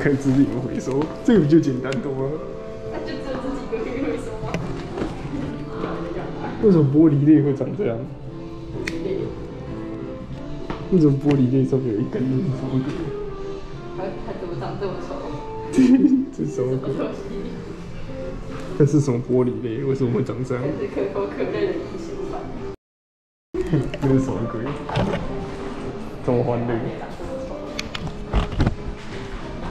开自源回收，这个不就简单多了？那就只有这几个可以回收吗？为什么玻璃类会长这样？为什么玻璃类上面有一根是什么鬼？它它怎么长这么丑？这是什么鬼？什么东西？这是什么玻璃类？为什么会长这样？这是可口可乐的英雄版。这是什么鬼？这么欢乐？